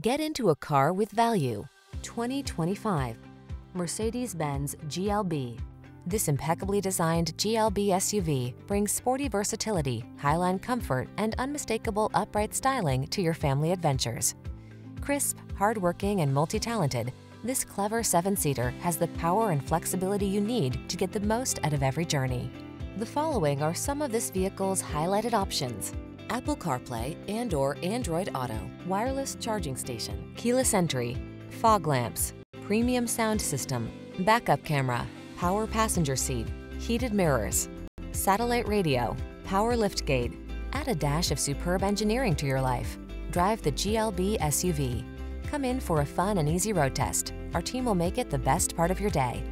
Get into a car with value. 2025 Mercedes-Benz GLB. This impeccably designed GLB SUV brings sporty versatility, highline comfort, and unmistakable upright styling to your family adventures. Crisp, hardworking, and multi-talented, this clever seven-seater has the power and flexibility you need to get the most out of every journey. The following are some of this vehicle's highlighted options. Apple CarPlay and or Android Auto, wireless charging station, keyless entry, fog lamps, premium sound system, backup camera, power passenger seat, heated mirrors, satellite radio, power liftgate. Add a dash of superb engineering to your life. Drive the GLB SUV. Come in for a fun and easy road test. Our team will make it the best part of your day.